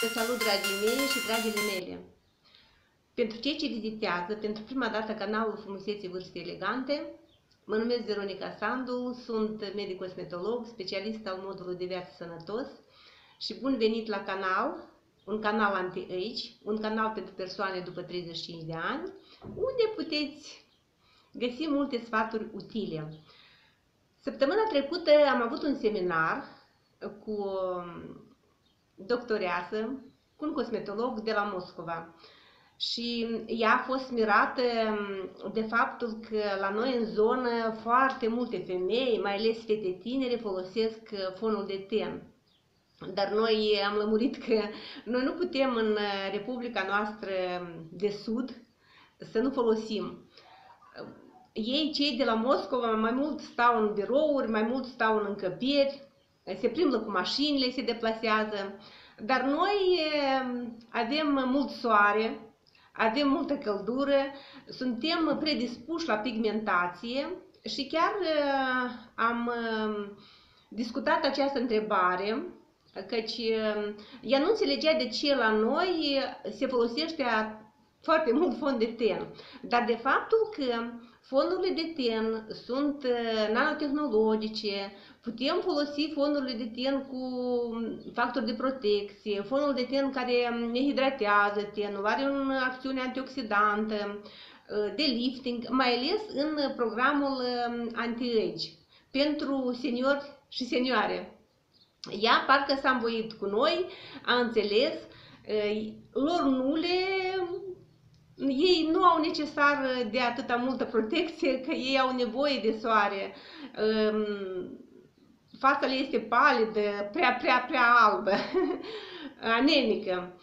Te salut, dragii mei și dragile mele! Pentru cei ce vizitează pentru prima dată canalul Frumuseții Vârste Elegante, mă numesc Veronica Sandu, sunt medic cosmetolog, specialist al modului de viață sănătos și bun venit la canal, un canal anti-age, un canal pentru persoane după 35 de ani, unde puteți găsi multe sfaturi utile. Săptămâna trecută am avut un seminar cu doctoreasă cu un cosmetolog de la Moscova. Și ea a fost mirată mm, de faptul că la noi în zonă foarte multe femei, mai ales fete tinere, folosesc uh, fonul de ten. Dar noi am lămurit că noi nu putem în uh, Republica noastră de Sud să nu folosim. Ei, cei de la Moscova, mai mult stau în birouri, mai mult stau în încăperi, se plimbă cu mașinile, se deplasează, dar noi avem mult soare, avem multă căldură, suntem predispuși la pigmentație și chiar am discutat această întrebare, căci ea nu înțelegea de ce la noi se folosește foarte mult fond de ten, dar de faptul că fondurile de ten sunt nanotehnologice, Putem folosi fondurile de ten cu factori de protecție, fondul de ten care ne hidratează tenul, are o acțiune antioxidantă, de lifting, mai ales în programul anti-age pentru seniori și senioare. Ea parcă s-a învoit cu noi, a înțeles, lor nu le ei nu au necesar de atâta multă protecție, că ei au nevoie de soare fața le este palidă, prea, prea, prea albă, anemică.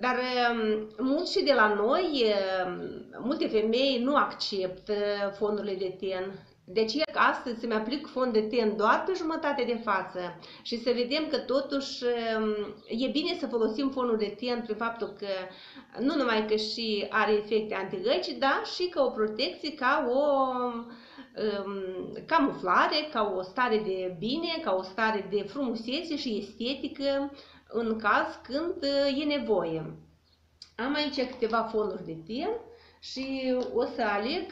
Dar um, mulți și de la noi, um, multe femei nu acceptă fondurile de ten. Deci astăzi să-mi aplic fond de ten doar pe jumătate de față și să vedem că totuși um, e bine să folosim fondul de ten prin faptul că nu numai că și are efecte antigăci, dar și ca o protecție, ca o camuflare, ca o stare de bine, ca o stare de frumusețe și estetică în caz când uh, e nevoie. Am aici câteva fonduri de ten și o să aleg,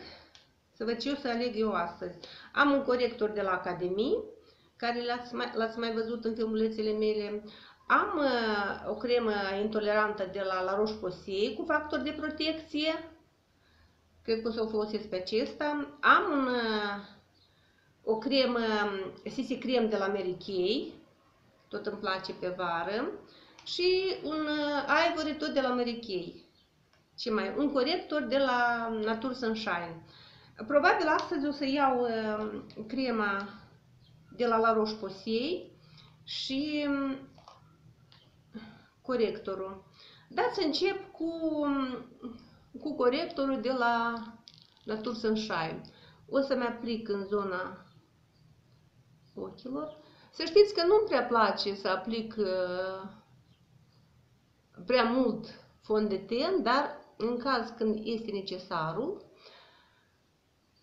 să văd ce o să aleg eu astăzi. Am un corector de la Academie, care l-ați mai, mai văzut în filmulețele mele. Am uh, o cremă intolerantă de la La Roche-Posay cu factor de protecție, Cred că o să o folosesc pe acesta. Am un, uh, o cremă, Sisi Crem de la Mary Kay, tot îmi place pe vară, și un uh, Ivory tot de la Mary Kay. Ce mai? Un corector de la Nature Sunshine. Probabil astăzi o să iau uh, crema de la La Roche-Posay și um, corectorul. Dar să încep cu um, cu corectorul de la Natur Sunshine. O să-mi aplic în zona ochilor. Să știți că nu-mi prea place să aplic uh, prea mult fond de ten, dar în caz când este necesarul,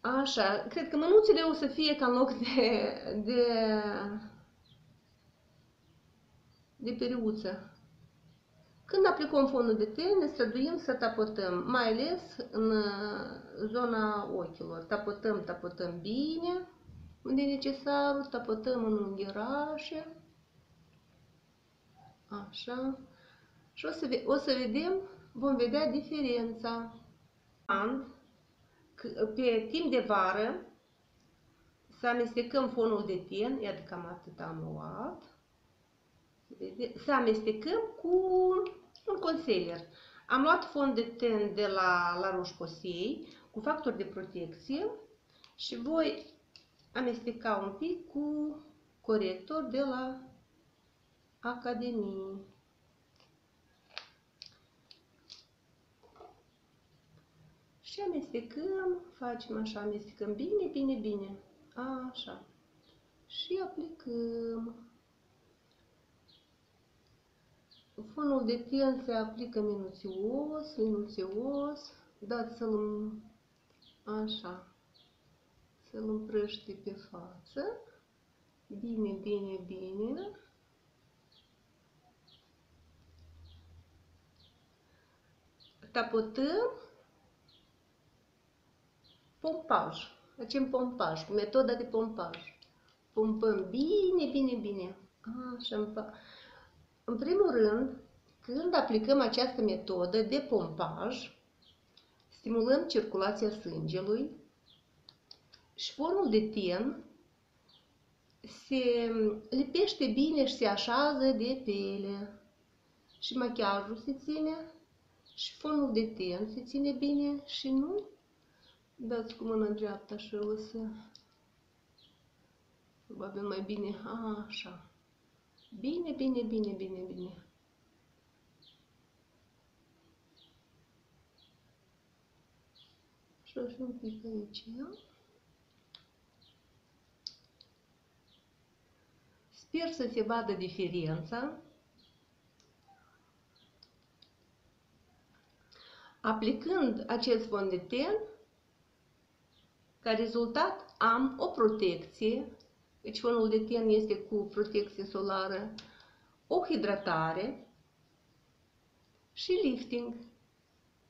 așa, cred că mânuțele o să fie ca în loc de, de, de periuță. Când aplicăm fondul de ten, ne străduim să tapotăm, mai ales în uh, zona ochilor. Tapotăm, tapotăm bine, unde e necesar, tapotăm în unghierașe. Așa. Și o să, o să vedem, vom vedea diferența. Pe timp de vară, să amestecăm fondul de ten, iată cam atât am luat, să amestecăm cu un concealer. Am luat fond de ten de la La Roche-Posay cu factor de protecție și voi amesteca un pic cu corector de la Academie. Și amestecăm, facem așa, amestecăm bine, bine, bine. Așa. Și aplicăm. Fonul de ten se aplică minuțios, minuțios, dați să-l așa, să-l împrăște pe față, bine, bine, bine. tapotăm pompaj. Facem pompaj, cu metoda de pompaj. Pompăm bine, bine, bine. Așa, în primul rând, când aplicăm această metodă de pompaj, stimulăm circulația sângelui și formul de ten se lipește bine și se așează de piele. Și machiajul se ține și fonul de ten se ține bine și nu dați cu mâna dreaptă și o să probabil mai bine, a, așa. Bine, bine, bine, bine, bine. Și așa un pic aici, ia. Sper să se vadă diferența. Aplicând acest fond de ten, ca rezultat am o protecție, deci fondul de ten este cu protecție solară, o hidratare și lifting.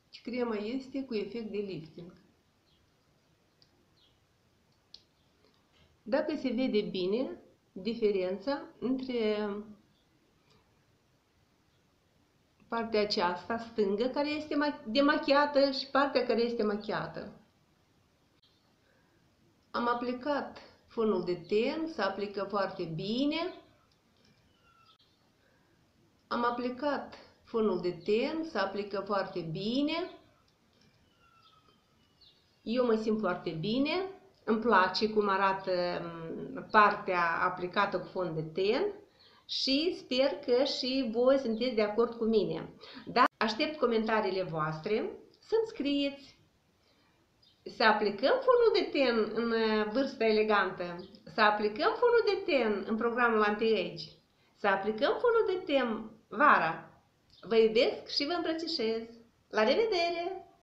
Și crema este cu efect de lifting. Dacă se vede bine, diferența între partea aceasta stângă care este demachiată și partea care este machiată. Am aplicat fânul de ten, se aplică foarte bine. Am aplicat fânul de ten, se aplică foarte bine. Eu mă simt foarte bine. Îmi place cum arată mm, partea aplicată cu fond de ten și sper că și voi sunteți de acord cu mine. Dar aștept comentariile voastre, să-mi scrieți, să aplicăm fonul de ten în uh, vârstă elegantă, să aplicăm fonul de ten în programul anti-age, să aplicăm fonul de ten vara. Vă iubesc și vă îmbrățișez. La revedere!